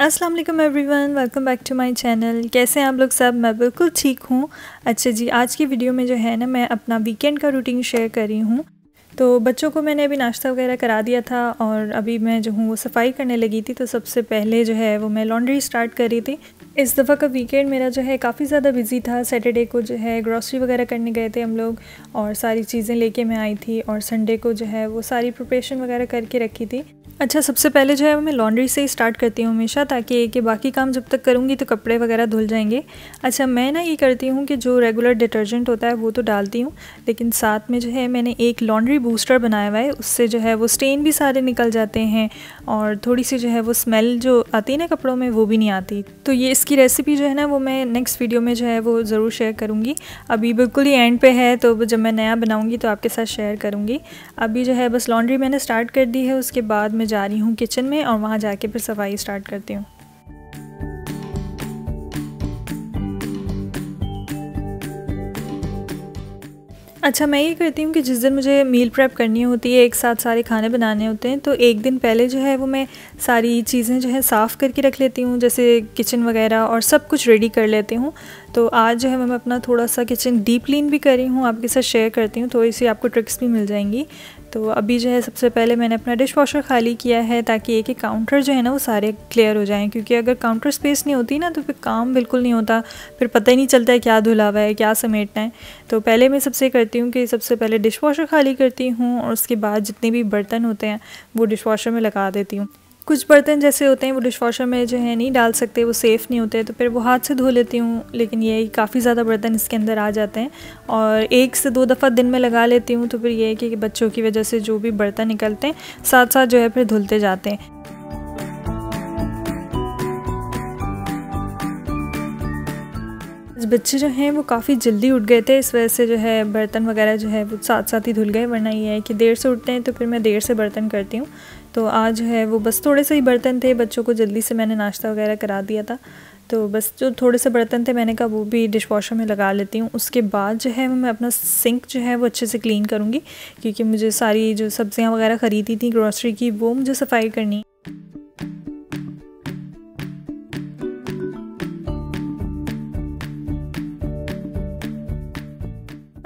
अस्सलाम वालेकुम everyone, welcome back to my channel. कैसे हैं आप लोग सब? मैं बिल्कुल ठीक हूँ। अच्छा जी, आज की वीडियो में जो है ना, मैं अपना वीकेंड का रूटीन शेयर कर रही हूँ। तो बच्चों को मैंने अभी नाश्ता वगैरह करा दिया था और अभी मैं जो हूँ, वो सफ़ाई करने लगी थी तो सबसे पहले जो है, वो मैं लॉन्ड्री स्टार्ट कर रही थी। इस दफ़ा का वीकेंड मेरा जो है, काफ़ी ज़्यादा बिज़ी था। सैटरडे को जो है ग्रॉसरी वगैरह करने गए थे हम लोग और सारी चीज़ें लेके मैं आई थी और संडे को जो है, वो सारी प्रिपरेशन वगैरह करके रखी थी। अच्छा सबसे पहले जो है मैं लॉन्ड्री से ही स्टार्ट करती हूँ हमेशा, ताकि कि बाकी काम जब तक करूँगी तो कपड़े वगैरह धुल जाएँगे। अच्छा मैं ना ये करती हूँ कि जो रेगुलर डिटर्जेंट होता है वो तो डालती हूँ, लेकिन साथ में जो है मैंने एक लॉन्ड्री बूस्टर बनाया हुआ है, उससे जो है वो स्टेन भी सारे निकल जाते हैं, और थोड़ी सी जो है वो स्मेल जो आती है ना कपड़ों में वो भी नहीं आती। तो ये इसकी रेसिपी जो है ना वो मैं नेक्स्ट वीडियो में जो है वो ज़रूर शेयर करूँगी। अभी बिल्कुल ही एंड पे है तो जब मैं नया बनाऊँगी तो आपके साथ शेयर करूँगी। अभी जो है बस लॉन्ड्री मैंने स्टार्ट कर दी है, उसके बाद मैं जा रही हूँ किचन में और वहाँ जाके फिर सफ़ाई स्टार्ट करती हूँ। अच्छा मैं ये करती हूँ कि जिस दिन मुझे मील प्रेप करनी होती है, एक साथ सारे खाने बनाने होते हैं तो एक दिन पहले जो है वो मैं सारी चीज़ें जो है साफ़ करके रख लेती हूँ, जैसे किचन वगैरह और सब कुछ रेडी कर लेती हूँ। तो आज जो है मैं अपना थोड़ा सा किचन डीप क्लीन भी कर रही हूँ, आपके साथ शेयर करती हूँ, थोड़ी सी आपको ट्रिक्स भी मिल जाएँगी। तो अभी जो है, सबसे पहले मैंने अपना डिश वॉशर खाली किया है ताकि एक एक काउंटर जो है ना, वो सारे क्लियर हो जाएँ। क्योंकि अगर काउंटर स्पेस नहीं होती ना तो फिर काम बिल्कुल नहीं होता। फिर पता ही नहीं चलता है क्या धुला हुआ है, क्या समेटना है। तो पहले मैं सबसे करती हूँ कि सबसे पहले डिश वॉशर खाली करती हूँ और उसके बाद जितने भी बर्तन होते हैं, वो डिश वॉशर में लगा देती हूँ। कुछ बर्तन जैसे होते हैं, वो डिश वॉशर में जो है नहीं डाल सकते, वो सेफ़ नहीं होते तो फिर वो हाथ से धो लेती हूँ, लेकिन ये काफ़ी ज़्यादा बर्तन इसके अंदर आ जाते हैं। और एक से दो दफ़ा दिन में लगा लेती हूँ तो फिर ये है कि बच्चों की वजह से जो भी बर्तन निकलते हैं साथ साथ जो है फिर धुलते जाते हैं। बच्चे जो हैं, वो काफ़ी जल्दी उठ गए थे, इस वजह से जो है बर्तन वगैरह जो है वो साथ साथ ही धुल गए, वरना ये है कि देर से उठते हैं तो फिर मैं देर से बर्तन करती हूँ। तो आज है वो बस थोड़े से ही बर्तन थे, बच्चों को जल्दी से मैंने नाश्ता वगैरह करा दिया था। तो बस जो थोड़े से बर्तन थे मैंने कहा वो भी डिश वॉशर में लगा लेती हूँ। उसके बाद जो है मैं अपना सिंक जो है वो अच्छे से क्लीन करूँगी, क्योंकि मुझे सारी जो सब्ज़ियाँ वगैरह ख़रीदी थी ग्रॉसरी की, वो मुझे सफ़ाई करनी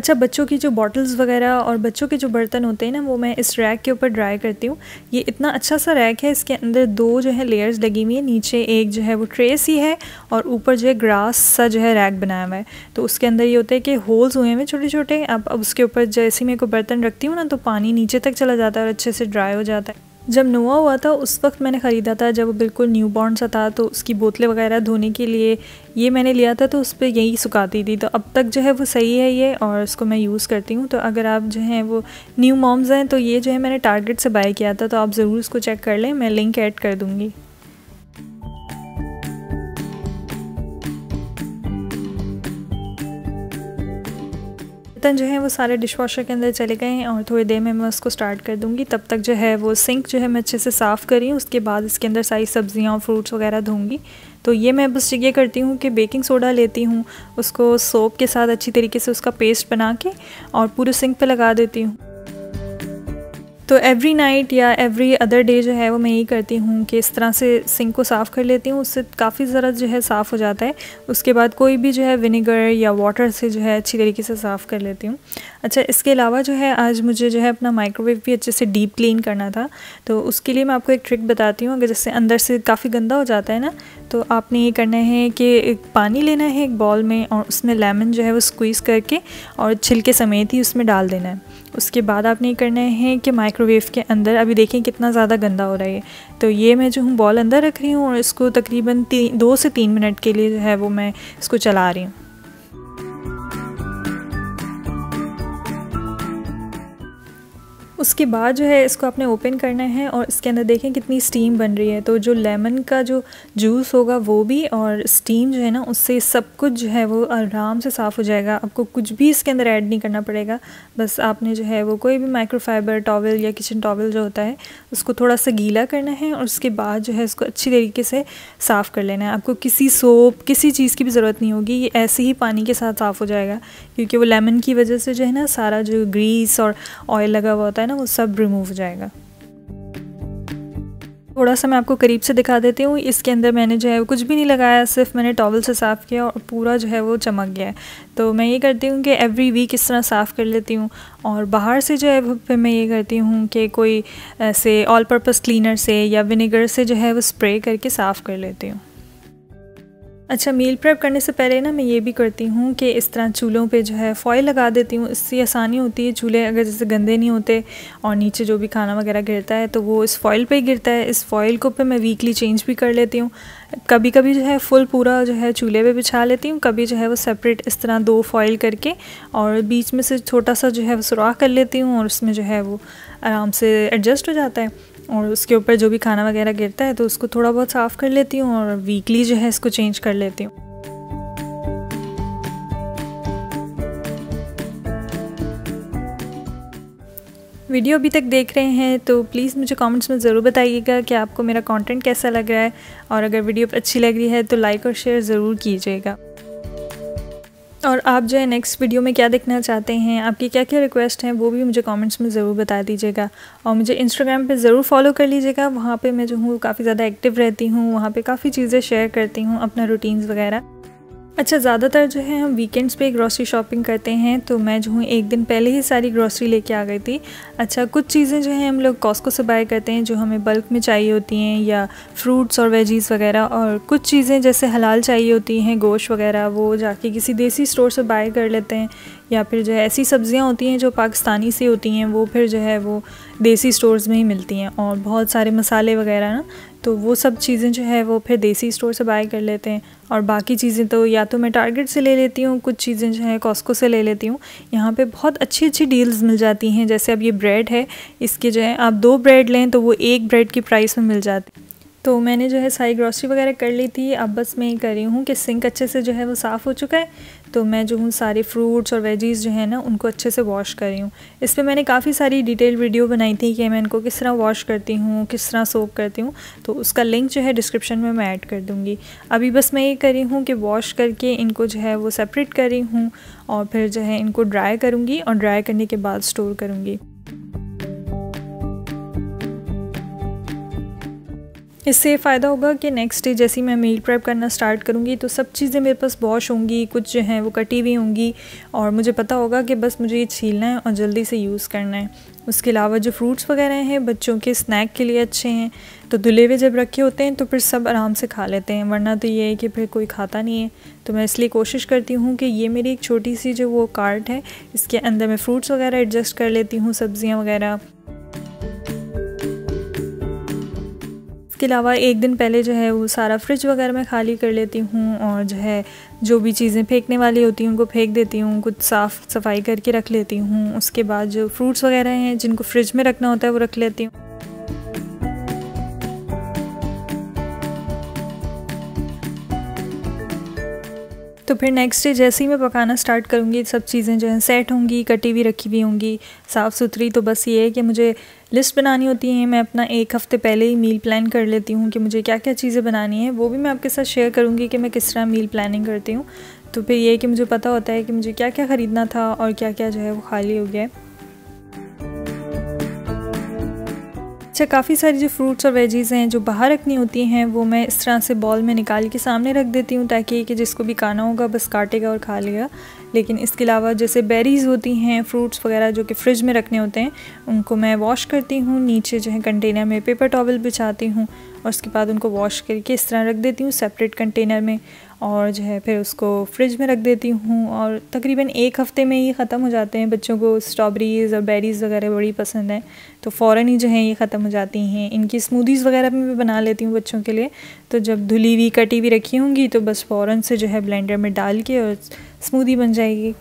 अच्छा बच्चों की जो बॉटल्स वगैरह और बच्चों के जो बर्तन होते हैं ना, वो मैं इस रैक के ऊपर ड्राई करती हूँ। ये इतना अच्छा सा रैक है, इसके अंदर दो जो है लेयर्स लगी हुई है, नीचे एक जो है वो ट्रेस ही है और ऊपर जो है ग्रास सा जो है रैक बनाया हुआ है। तो उसके अंदर ये होता है कि होल्स हुए हैं छोटे छोटे अब अब उसके ऊपर जैसे मैं कोई बर्तन रखती हूँ ना तो पानी नीचे तक चला जाता है और अच्छे से ड्राई हो जाता है। जब नोआ हुआ था, उस वक्त मैंने ख़रीदा था जब वो बिल्कुल न्यू बॉर्न सा था तो उसकी बोतलें वगैरह धोने के लिए ये मैंने लिया था तो उस पर यही सुखाती थी। तो अब तक जो है वो सही है ये और उसको मैं यूज़ करती हूँ। तो अगर आप जो हैं वो न्यू मॉम्स हैं तो ये जो है मैंने टारगेट से बाय किया था तो आप ज़रूर इसको चेक कर लें, मैं लिंक ऐड कर दूँगी। बर्तन जो है वो सारे डिश वॉशर के अंदर चले गए हैं और थोड़ी देर में मैं उसको स्टार्ट कर दूँगी। तब तक जो है वो सिंक जो है मैं अच्छे से साफ़ करी उसके बाद इसके अंदर सारी सब्ज़ियाँ और फ्रूट्स वगैरह धोंगी तो ये मैं बस ये करती हूँ कि बेकिंग सोडा लेती हूँ, उसको सोप के साथ अच्छी तरीके से उसका पेस्ट बना के और पूरे सिंक पर लगा देती हूँ। तो एवरी नाइट या एवरी अदर डे जो है वो मैं यही करती हूँ कि इस तरह से सिंक को साफ़ कर लेती हूँ, उससे काफ़ी ज़रा जो है साफ़ हो जाता है। उसके बाद कोई भी जो है विनेगर या वाटर से जो है अच्छी तरीके से साफ़ कर लेती हूँ। अच्छा इसके अलावा जो है आज मुझे जो है अपना माइक्रोवेव भी अच्छे से डीप क्लीन करना था। तो उसके लिए मैं आपको एक ट्रिक बताती हूँ, अगर जैसे अंदर से काफ़ी गंदा हो जाता है ना तो आपने ये करना है कि एक पानी लेना है एक बॉल में और उसमें लेमन जो है वो स्क्वीज़ करके और छिलके समेत ही उसमें डाल देना है। उसके बाद आपने ये करना है कि माइक्रोवेव के अंदर, अभी देखें कितना ज़्यादा गंदा हो रहा है तो ये मैं जो हूँ बॉल अंदर रख रही हूँ और इसको तकरीबन दो से तीन मिनट के लिए जो है वो मैं इसको चला रही हूँ। उसके बाद जो है इसको आपने ओपन करना है और इसके अंदर देखें कितनी स्टीम बन रही है। तो जो लेमन का जो जूस होगा वो भी और स्टीम जो है ना, उससे सब कुछ जो है वो आराम से साफ़ हो जाएगा। आपको कुछ भी इसके अंदर ऐड नहीं करना पड़ेगा। बस आपने जो है वो कोई भी माइक्रोफाइबर टॉवल या किचन टॉवल जो होता है, उसको थोड़ा सा गीला करना है और उसके बाद जो है इसको अच्छी तरीके से साफ़ कर लेना है। आपको किसी सोप किसी चीज़ की भी ज़रूरत नहीं होगी। ये ऐसे ही पानी के साथ साफ़ हो जाएगा क्योंकि वो लेमन की वजह से जो है ना, सारा जो ग्रीस और ऑयल लगा हुआ होता है ना, वो सब रिमूव हो जाएगा। थोड़ा सा मैं आपको करीब से दिखा देती हूँ, इसके अंदर मैंने जो है कुछ भी नहीं लगाया, सिर्फ़ मैंने टॉवल से साफ़ किया और पूरा जो है, वो चमक गया है। तो मैं ये करती हूँ कि एवरी वीक इस तरह साफ़ कर लेती हूँ और बाहर से जो है फिर मैं ये करती हूँ कि कोई ऐसे ऑल पर्पज़ क्लीनर से या विनेगर से जो है, वो स्प्रे करके साफ़ कर लेती हूँ। अच्छा मील प्रेप करने से पहले ना मैं ये भी करती हूँ कि इस तरह चूल्हों पे जो है फॉइल लगा देती हूँ। इससे आसानी होती है, चूल्हे अगर जैसे गंदे नहीं होते और नीचे जो भी खाना वगैरह गिरता है तो वो इस फॉइल पे ही गिरता है। इस फॉइल को पे मैं वीकली चेंज भी कर लेती हूँ। कभी कभी जो है फुल पूरा जो है चूल्हे पे बिछा लेती हूँ। कभी जो है वो सेपरेट इस तरह दो फॉइल करके और बीच में से छोटा सा जो है वो सुराख कर लेती हूँ और उसमें जो है वो आराम से एडजस्ट हो जाता है। और उसके ऊपर जो भी खाना वगैरह गिरता है तो उसको थोड़ा बहुत साफ़ कर लेती हूँ और वीकली जो है इसको चेंज कर लेती हूँ। वीडियो अभी तक देख रहे हैं तो प्लीज़ मुझे कमेंट्स में ज़रूर बताइएगा कि आपको मेरा कंटेंट कैसा लग रहा है। और अगर वीडियो अच्छी लग रही है तो लाइक और शेयर ज़रूर कीजिएगा। और आप जो है नेक्स्ट वीडियो में क्या देखना चाहते हैं, आपकी क्या क्या रिक्वेस्ट हैं, वो भी मुझे कमेंट्स में ज़रूर बता दीजिएगा। और मुझे इंस्टाग्राम पे ज़रूर फॉलो कर लीजिएगा। वहाँ पे मैं जो हूँ, काफ़ी ज़्यादा एक्टिव रहती हूँ, वहाँ पे काफ़ी चीज़ें शेयर करती हूँ अपना रूटीन्स वगैरह। अच्छा ज़्यादातर जो है हम वीकेंड्स पे ग्रॉसरी शॉपिंग करते हैं तो मैं जो हूँ, एक दिन पहले ही सारी ग्रॉसरी लेके आ गई थी। अच्छा कुछ चीज़ें जो हैं हम लोग कॉस्को से बाय करते हैं, जो हमें बल्क में चाहिए होती हैं, या फ्रूट्स और वेजीज़ वगैरह, और कुछ चीज़ें जैसे हलाल चाहिए होती हैं, गोश्त वगैरह, वो जाके किसी देसी स्टोर से बाय कर लेते हैं, या फिर जो है ऐसी सब्ज़ियाँ होती हैं, जो पाकिस्तानी से होती हैं, वो फिर जो है वो देसी स्टोर्स में ही मिलती हैं, और बहुत सारे मसाले वगैरह ना तो वो सब चीज़ें जो है वो फिर देसी स्टोर से बाय कर लेते हैं। और बाकी चीज़ें तो या तो मैं टारगेट से ले लेती हूँ, कुछ चीज़ें जो है कॉस्को से ले लेती हूँ। यहाँ पे बहुत अच्छी अच्छी डील्स मिल जाती हैं, जैसे अब ये ब्रेड है, इसके जो है आप दो ब्रेड लें तो वो एक ब्रेड की प्राइस में मिल जाती तो मैंने जो है सारी ग्रॉसरी वगैरह कर ली थी। अब बस मैं ये कर रही हूँ कि सिंक अच्छे से जो है वो साफ़ हो चुका है। तो मैं जो हूँ सारे फ्रूट्स और वेजीज़ जो है ना, उनको अच्छे से वॉश कर रही हूँ। इस पर मैंने काफ़ी सारी डिटेल वीडियो बनाई थी कि मैं इनको किस तरह वॉश करती हूँ, किस तरह सोप करती हूँ। तो उसका लिंक जो है डिस्क्रिप्शन में मैं ऐड कर दूँगी। अभी बस मैं ये कर रही हूँ कि वॉश करके इनको जो है वो सेपरेट कर रही हूँ और फिर जो है इनको ड्राई करूँगी और ड्राई करने के बाद स्टोर करूँगी। इससे फ़ायदा होगा कि नेक्स्ट डे जैसे मैं मील प्रेप करना स्टार्ट करूँगी तो सब चीज़ें मेरे पास वॉश होंगी, कुछ जो हैं वो कटी हुई होंगी और मुझे पता होगा कि बस मुझे ये छीलना है और जल्दी से यूज़ करना है। उसके अलावा जो फ्रूट्स वगैरह हैं, बच्चों के स्नैक के लिए अच्छे हैं तो धुले हुए जब रखे होते हैं तो फिर सब आराम से खा लेते हैं, वरना तो ये है कि फिर कोई खाता नहीं है। तो मैं इसलिए कोशिश करती हूँ कि ये मेरी एक छोटी सी जो वो कार्ट है, इसके अंदर मैं फ्रूट्स वगैरह एडजस्ट कर लेती हूँ, सब्ज़ियाँ वगैरह। इसके अलावा एक दिन पहले जो है वो सारा फ्रिज वगैरह मैं खाली कर लेती हूँ और जो है जो भी चीज़ें फेंकने वाली होती हैं, उनको फेंक देती हूँ, कुछ साफ़ सफ़ाई करके रख लेती हूँ, उसके बाद जो फ्रूट्स वगैरह हैं जिनको फ्रिज में रखना होता है वो रख लेती हूँ। तो फिर नेक्स्ट डे जैसे ही मैं पकाना स्टार्ट करूँगी, सब चीज़ें जो हैं सेट होंगी, कटी हुई रखी हुई होंगी, साफ़ सुथरी तो बस ये है कि मुझे लिस्ट बनानी होती है। मैं अपना एक हफ़्ते पहले ही मील प्लान कर लेती हूँ कि मुझे क्या क्या चीज़ें बनानी है। वो भी मैं आपके साथ शेयर करूँगी कि मैं किस तरह मील प्लानिंग करती हूँ। तो फिर ये कि मुझे पता होता है कि मुझे क्या क्या ख़रीदना था और क्या क्या जो है वो खाली हो गया है। अच्छा काफ़ी सारी जो फ्रूट्स और वेजीज़ हैं जो बाहर रखनी होती हैं, वो मैं इस तरह से बॉल में निकाल के सामने रख देती हूँ ताकि कि जिसको भी खाना होगा बस काटेगा और खा लेगा। लेकिन इसके अलावा जैसे बेरीज़ होती हैं फ्रूट्स वगैरह जो कि फ्रिज में रखने होते हैं, उनको मैं वॉश करती हूँ, नीचे जो है कंटेनर में पेपर टॉवल बिछाती हूँ और उसके बाद उनको वॉश करके इस तरह रख देती हूँ सेपरेट कंटेनर में। और जो है फिर उसको फ्रिज में रख देती हूँ और तकरीबन एक हफ़्ते में ये ख़त्म हो जाते हैं। बच्चों को स्ट्रॉबेरीज़ और बेरीज़ वगैरह बड़ी पसंद है तो फ़ौर ही जो है ये ख़त्म हो जाती हैं। इनकी स्मूदीज़ वगैरह में भी बना लेती हूँ बच्चों के लिए। तो जब धुली हुई, कटी हुई रखी होंगी तो बस फ़ौर से जो है ब्लेंडर में डाल के और स्मूदी बन जाएगी।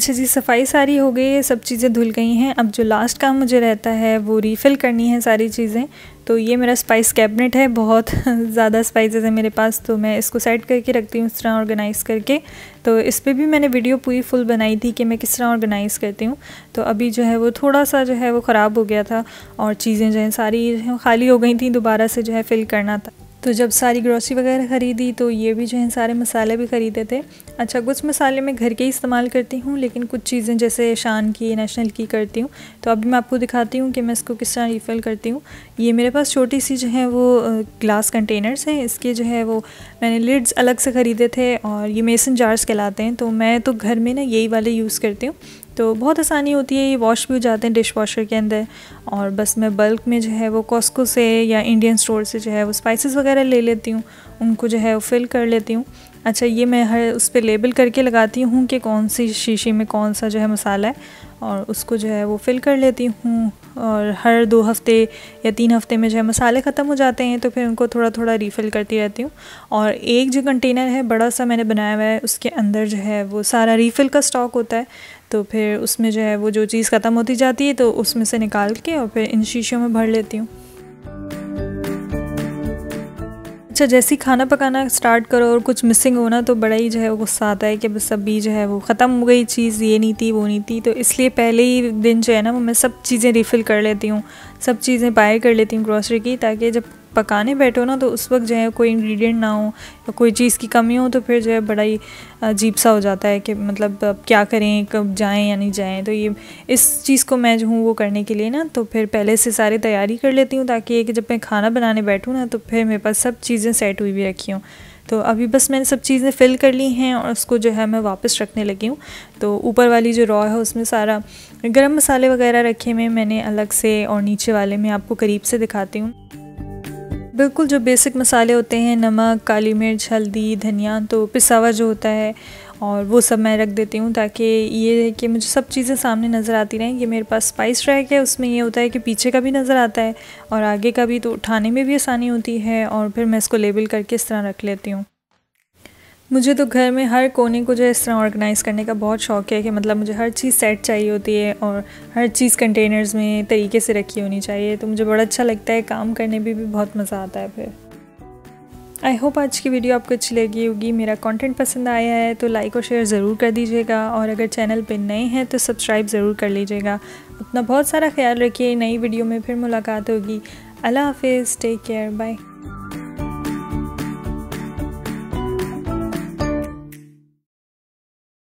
अच्छा जी सफ़ाई सारी हो गई है सब चीज़ें धुल गई हैं। अब जो लास्ट काम मुझे रहता है, वो रीफ़िल करनी है सारी चीज़ें। तो ये मेरा स्पाइस कैबिनेट है, बहुत ज़्यादा स्पाइसेस है मेरे पास तो मैं इसको सेट करके रखती हूँ, इस तरह ऑर्गेनाइज़ करके। तो इस पर भी मैंने वीडियो पूरी फुल बनाई थी कि मैं किस तरह ऑर्गेनाइज़ करती हूँ। तो अभी जो है वो थोड़ा सा जो है वो ख़राब हो गया था और चीज़ें जो हैं सारी खाली हो गई थी, दोबारा से जो है फ़िल करना था। तो जब सारी ग्रॉसरी वगैरह ख़रीदी तो ये भी जो है, सारे मसाले भी ख़रीदे थे। अच्छा कुछ मसाले मैं घर के ही इस्तेमाल करती हूँ, लेकिन कुछ चीज़ें जैसे शान की नेशनल की करती हूँ। तो अभी मैं आपको दिखाती हूँ कि मैं इसको किस तरह रिफ़िल करती हूँ। ये मेरे पास छोटी सी जो है, वो ग्लास कंटेनर्स हैं। इसके जो है, वो मैंने लिड्स अलग से ख़रीदे थे और ये मेसन जार्स कहलाते हैं। तो मैं तो घर में ना यही वाले यूज़ करती हूँ। तो बहुत आसानी होती है, ये वॉश भी हो जाते हैं डिश वॉशर के अंदर। और बस मैं बल्क में जो है वो कॉस्को से या इंडियन स्टोर से जो है वो स्पाइसेस वगैरह ले लेती हूँ, उनको जो है वो फिल कर लेती हूँ। अच्छा ये मैं हर उस पर लेबल करके लगाती हूँ कि कौन सी शीशी में कौन सा जो है मसाला है और उसको जो है वो फिल कर लेती हूँ। और हर दो हफ़्ते या तीन हफ़्ते में जो है मसाले ख़त्म हो जाते हैं तो फिर उनको थोड़ा थोड़ा रीफ़िल करती रहती हूँ। और एक जो कंटेनर है, बड़ा सा मैंने बनाया हुआ है, उसके अंदर जो है वो सारा रीफ़िल का स्टॉक होता है। तो फिर उसमें जो है वो जो चीज़ ख़त्म होती जाती है तो उसमें से निकाल के और फिर इन शीशों में भर लेती हूँ। अच्छा जैसे ही खाना पकाना स्टार्ट करो और कुछ मिसिंग हो ना तो बड़ा ही जो है वो गुस्सा आता है कि बस अभी जो है वो ख़त्म हो गई चीज़, ये नहीं थी, वो नहीं थी। तो इसलिए पहले ही दिन जो है ना, वो मैं सब चीज़ें रिफ़िल कर लेती हूँ, सब चीज़ें बाय कर लेती हूँ ग्रॉसरी की, ताकि जब पकाने बैठो ना तो उस वक्त जो है कोई इंग्रेडिएंट ना हो या कोई चीज़ की कमी हो तो फिर जो है बड़ा ही अजीब सा हो जाता है कि मतलब अब क्या करें, कब जाएँ या नहीं जाएँ। तो ये इस चीज़ को मैं जो हूँ, वो करने के लिए ना तो फिर पहले से सारी तैयारी कर लेती हूँ, ताकि ये कि जब मैं खाना बनाने बैठूँ ना तो फिर मेरे पास सब चीज़ें सेट हुई भी रखी हूँ। तो अभी बस मैंने सब चीज़ें फ़िल कर ली हैं और उसको जो है मैं वापस रखने लगी हूँ। तो ऊपर वाली जो रॉ है, उसमें सारा गरम मसाले वगैरह रखे हुए मैंने अलग से और नीचे वाले में आपको करीब से दिखाती हूँ। बिल्कुल जो बेसिक मसाले होते हैं, नमक, काली मिर्च, हल्दी, धनिया तो पिसावा जो होता है और वो सब मैं रख देती हूँ ताकि ये है कि मुझे सब चीज़ें सामने नज़र आती रहें। कि मेरे पास स्पाइस ट्रैक है, उसमें ये होता है कि पीछे का भी नज़र आता है और आगे का भी तो उठाने में भी आसानी होती है और फिर मैं इसको लेबल करके इस तरह रख लेती हूँ। मुझे तो घर में हर कोने को जो है इस तरह ऑर्गेनाइज़ करने का बहुत शौक़ है कि मतलब मुझे हर चीज़ सेट चाहिए होती है और हर चीज़ कंटेनर्स में तरीके से रखी होनी चाहिए। तो मुझे बड़ा अच्छा लगता है काम करने में भी, भी बहुत मज़ा आता है फिर। आई होप आज की वीडियो आपको अच्छी लगी होगी। मेरा कंटेंट पसंद आया है तो लाइक और शेयर ज़रूर कर दीजिएगा और अगर चैनल पर नए हैं तो सब्सक्राइब ज़रूर कर लीजिएगा। अपना बहुत सारा ख्याल रखिए नई वीडियो में फिर मुलाकात होगी। अल्लाह हाफिज़ टेक केयर बाय